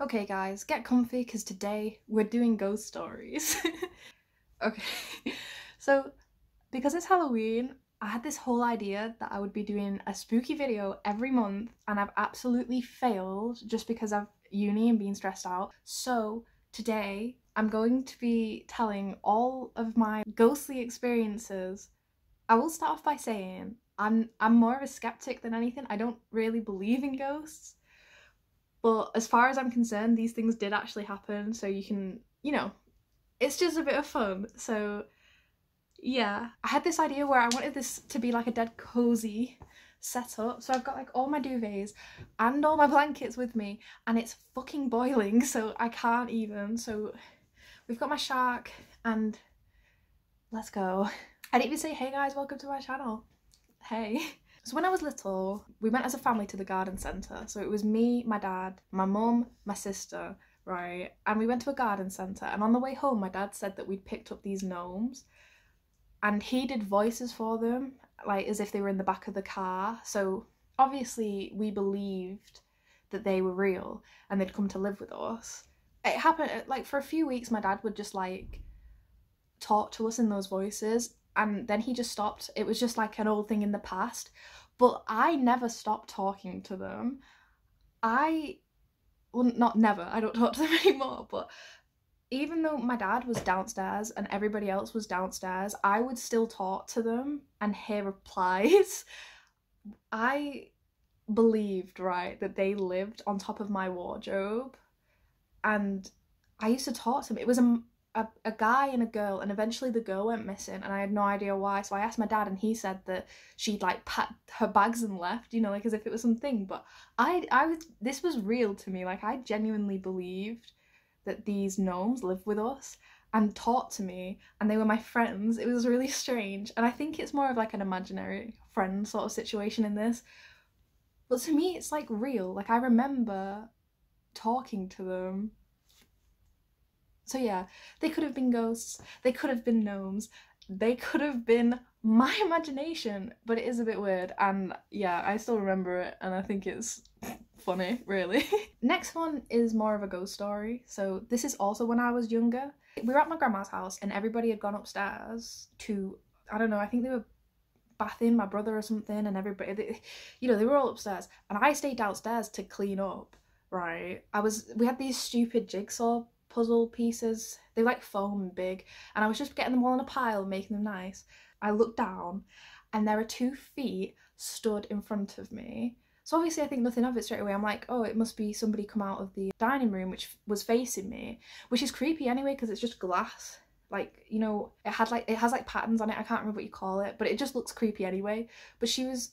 Okay, guys, get comfy because today we're doing ghost stories. okay, so because it's Halloween, I had this whole idea that I would be doing a spooky video every month, and I've absolutely failed just because of uni and being stressed out. So today, I'm going to be telling all of my ghostly experiences. I will start off by saying I'm I'm more of a skeptic than anything. I don't really believe in ghosts. But as far as I'm concerned, these things did actually happen, so you can, you know, it's just a bit of fun. So yeah, I had this idea where I wanted this to be like a dead cozy setup. So I've got like all my duvets and all my blankets with me, and it's fucking boiling, so I can't even. So we've got my shark, and let's go. I didn't even say, hey guys, welcome to my channel. Hey. So when I was little, we went as a family to the garden centre. So it was me, my dad, my mum, my sister, right? And we went to a garden centre. And on the way home, my dad said that we'd picked up these gnomes and he did voices for them, like as if they were in the back of the car. So obviously, we believed that they were real and they'd come to live with us. It happened like for a few weeks, my dad would just like talk to us in those voices and then he just stopped. It was just like an old thing in the past. But I never stopped talking to them. I, well, not never, I don't talk to them anymore, but even though my dad was downstairs and everybody else was downstairs, I would still talk to them and hear replies. I believed, right, that they lived on top of my wardrobe and I used to talk to them. It was a, a, a guy and a girl and eventually the girl went missing and I had no idea why. So I asked my dad and he said that she'd like packed her bags and left you know like as if it was something. But I I was this was real to me. Like I genuinely believed that these gnomes live with us and talk to me and they were my friends. It was really strange. And I think it's more of like an imaginary friend sort of situation in this. But to me it's like real. Like I remember talking to them so yeah, they could have been ghosts, they could have been gnomes, they could have been my imagination, but it is a bit weird and yeah, I still remember it and I think it's funny, really. Next one is more of a ghost story. So this is also when I was younger. We were at my grandma's house and everybody had gone upstairs to, I don't know, I think they were bathing my brother or something and everybody, they, you know, they were all upstairs and I stayed downstairs to clean up, right? I was, we had these stupid jigsaw puzzle pieces. They like foam and big, and I was just getting them all in a pile, making them nice. I looked down, and there are two feet stood in front of me. So obviously I think nothing of it straight away. I'm like, oh, it must be somebody come out of the dining room, which was facing me, which is creepy anyway because it's just glass. Like you know, it had like it has like patterns on it. I can't remember what you call it, but it just looks creepy anyway. But she was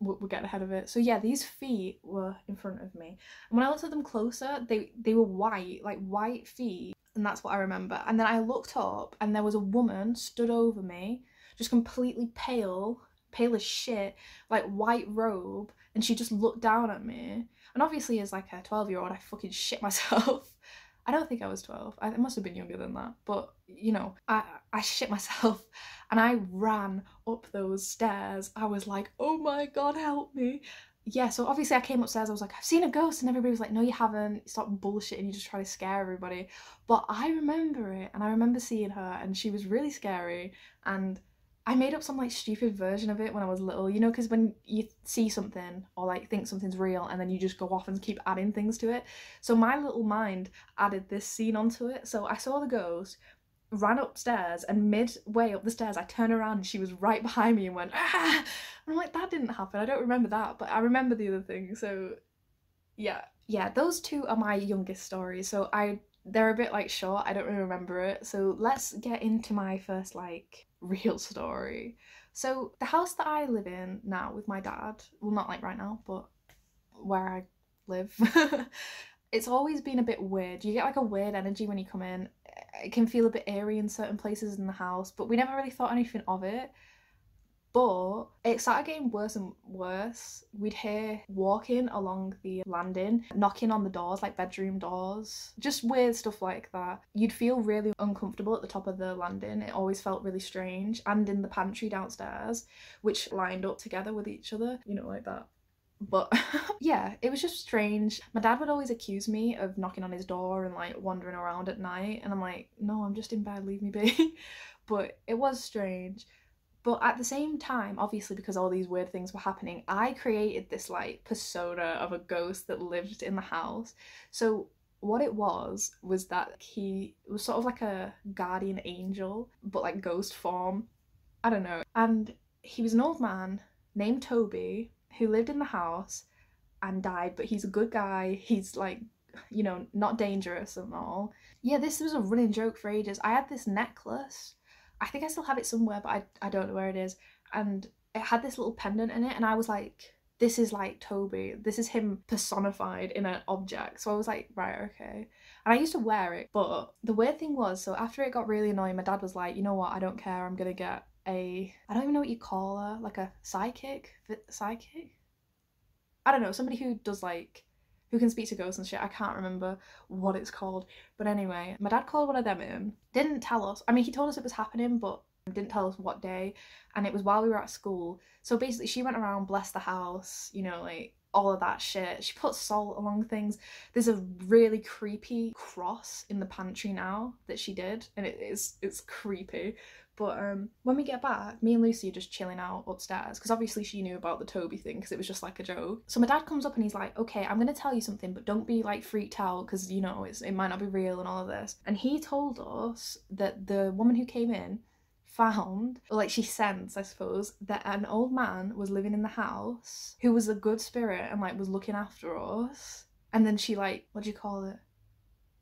we're getting ahead of it. So yeah, these feet were in front of me. And when I looked at them closer, they they were white, like white feet. And that's what I remember. And then I looked up and there was a woman stood over me, just completely pale, pale as shit, like white robe, and she just looked down at me. And obviously as like a 12 year old, I fucking shit myself. I don't think I was 12. I must have been younger than that. But, you know, I, I shit myself and I ran up those stairs. I was like, oh my god, help me. Yeah, so obviously I came upstairs, I was like, I've seen a ghost, and everybody was like, no, you haven't. Stop bullshitting, you just try to scare everybody. But I remember it, and I remember seeing her, and she was really scary, and I made up some like stupid version of it when I was little, you know, because when you see something or like think something's real and then you just go off and keep adding things to it. So my little mind added this scene onto it. So I saw the ghost, ran upstairs, and midway up the stairs, I turned around and she was right behind me and went, ah! And I'm like, that didn't happen. I don't remember that, but I remember the other thing. So yeah. Yeah, those two are my youngest stories. So I they're a bit like short, I don't really remember it. So let's get into my first like real story. So the house that I live in now with my dad, well not like right now, but where I live, it's always been a bit weird. You get like a weird energy when you come in. It can feel a bit airy in certain places in the house, but we never really thought anything of it. But it started getting worse and worse. We'd hear walking along the landing, knocking on the doors, like bedroom doors, just weird stuff like that. You'd feel really uncomfortable at the top of the landing. It always felt really strange. And in the pantry downstairs, which lined up together with each other, you know, like that. but yeah, it was just strange. My dad would always accuse me of knocking on his door and like wandering around at night, and I'm like, no, I'm just in bed, leave me be. but it was strange. But at the same time, obviously, because all these weird things were happening, I created this like persona of a ghost that lived in the house. So what it was was that he was sort of like a guardian angel, but like ghost form. I don't know. And he was an old man named Toby who lived in the house and died, but he's a good guy. He's like, you know, not dangerous and all. Yeah, this was a running joke for ages. I had this necklace. I think I still have it somewhere, but I, I don't know where it is. And it had this little pendant in it, and I was like, this is like Toby. This is him personified in an object. So I was like, right, okay. And I used to wear it, but the weird thing was, so after it got really annoying, my dad was like, you know what, I don't care, I'm gonna get a, I don't even know what you call her, like a psychic? Psychic? I don't know, somebody who does like, who can speak to ghosts and shit. I can't remember what it's called. But anyway, my dad called one of them in, didn't tell us. I mean, he told us it was happening, but didn't tell us what day and it was while we were at school so basically she went around blessed the house you know like all of that shit she puts salt along things there's a really creepy cross in the pantry now that she did and it is it's creepy but um, when we get back, me and Lucy are just chilling out upstairs because obviously she knew about the Toby thing because it was just like a joke. So my dad comes up and he's like, "Okay, I'm gonna tell you something, but don't be like freaked out because you know it's, it might not be real and all of this." And he told us that the woman who came in found, like she sensed, I suppose, that an old man was living in the house who was a good spirit and like was looking after us. And then she like, what do you call it?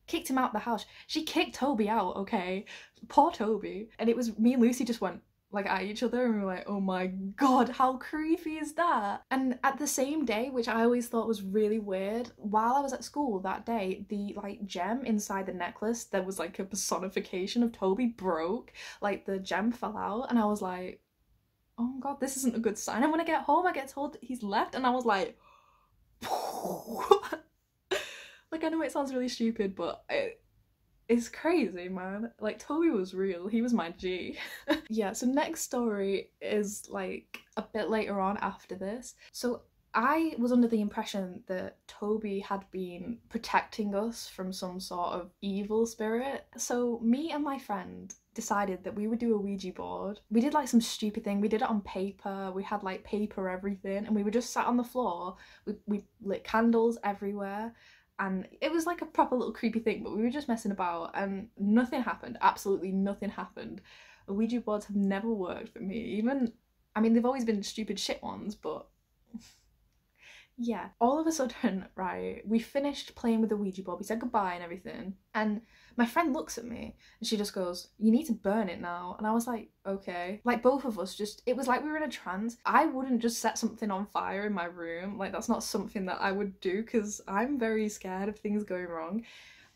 Kicked him out the house. She kicked Toby out, okay? Poor Toby. And it was me and Lucy just went, like at each other and we were like, oh my god, how creepy is that? And at the same day, which I always thought was really weird, while I was at school that day, the like gem inside the necklace, there was like a personification of Toby broke, like the gem fell out, and I was like, oh my god, this isn't a good sign. And when I get home, I get told he's left, and I was like, like I know it sounds really stupid, but it, it's crazy, man. Like Toby was real. He was my G. yeah, so next story is like a bit later on after this. So I was under the impression that Toby had been protecting us from some sort of evil spirit. So me and my friend decided that we would do a Ouija board. We did like some stupid thing. We did it on paper. We had like paper everything and we were just sat on the floor. We, we lit candles everywhere and it was like a proper little creepy thing but we were just messing about and nothing happened absolutely nothing happened. Ouija boards have never worked for me even i mean they've always been stupid shit ones but yeah. All of a sudden right we finished playing with the ouija board we said goodbye and everything and my friend looks at me and she just goes you need to burn it now. And i was like okay. Like both of us just it was like we were in a trance. I wouldn't just set something on fire in my room. Like that's not something that i would do because i'm very scared of things going wrong.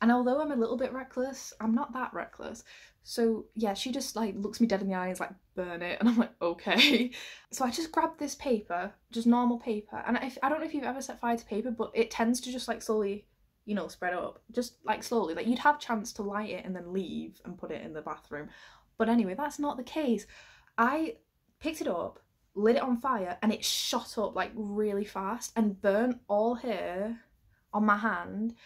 And although i'm a little bit reckless i'm not that reckless. So yeah, she just like looks me dead in the eyes, like burn it, and I'm like okay. So I just grabbed this paper, just normal paper, and I, I don't know if you've ever set fire to paper, but it tends to just like slowly, you know, spread up, just like slowly. Like you'd have chance to light it and then leave and put it in the bathroom, but anyway, that's not the case. I picked it up, lit it on fire, and it shot up like really fast and burnt all here on my hand.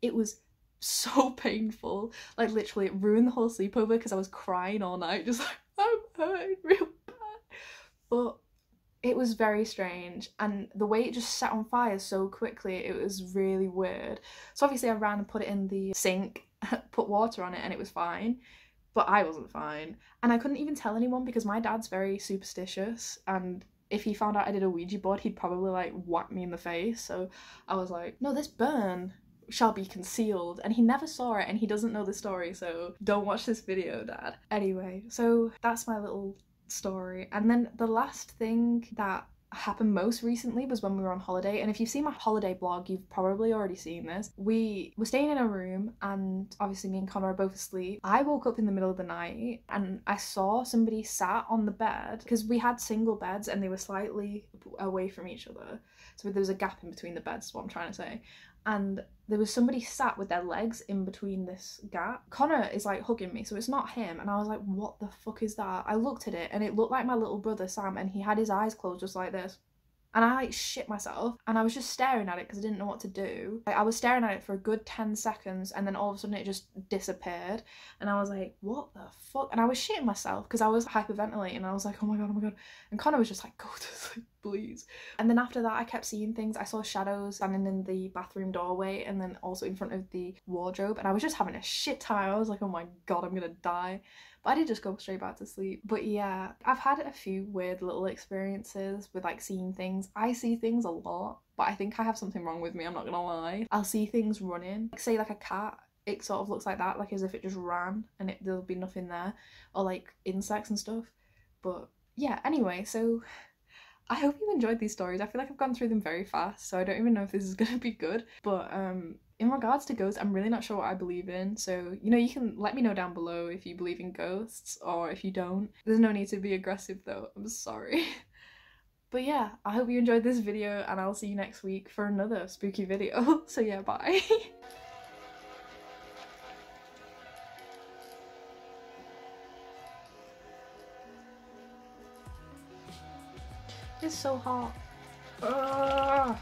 It was so painful. Like literally it ruined the whole sleepover because I was crying all night, just like I'm hurting real bad. But it was very strange and the way it just set on fire so quickly, it was really weird. So obviously I ran and put it in the sink, put water on it and it was fine. But I wasn't fine. And I couldn't even tell anyone because my dad's very superstitious and if he found out I did a Ouija board, he'd probably like whack me in the face. So I was like, no, this burn shall be concealed and he never saw it and he doesn't know the story so don't watch this video dad anyway so that's my little story. And then the last thing that happened most recently was when we were on holiday. And if you've seen my holiday blog you've probably already seen this. We were staying in a room and obviously me and connor are both asleep. I woke up in the middle of the night and i saw somebody sat on the bed because we had single beds and they were slightly away from each other. So there was a gap in between the beds what i'm trying to say. And there was somebody sat with their legs in between this gap. Connor is like hugging me, so it's not him. And I was like, what the fuck is that? I looked at it and it looked like my little brother Sam, and he had his eyes closed just like this. and I like shit myself and I was just staring at it because I didn't know what to do. Like, I was staring at it for a good 10 seconds and then all of a sudden it just disappeared and I was like, what the fuck? And I was shitting myself because I was hyperventilating and I was like, oh my god, oh my god. And Connor was just like, go to sleep, please. And then after that, I kept seeing things. I saw shadows standing in the bathroom doorway and then also in front of the wardrobe and I was just having a shit time. I was like, oh my god, I'm gonna die. But I did just go straight back to sleep. But yeah, I've had a few weird little experiences with like seeing things. I see things a lot, but I think I have something wrong with me, I'm not gonna lie. I'll see things running, like, say like a cat. It sort of looks like that, like as if it just ran and it, there'll be nothing there, or like insects and stuff. But yeah, anyway, so I hope you enjoyed these stories. I feel like I've gone through them very fast, so I don't even know if this is gonna be good. But um in regards to ghosts, I'm really not sure what I believe in. So, you know, you can let me know down below if you believe in ghosts or if you don't. There's no need to be aggressive though. I'm sorry. but yeah, I hope you enjoyed this video and I'll see you next week for another spooky video. so yeah, bye. It's so hot. Ugh.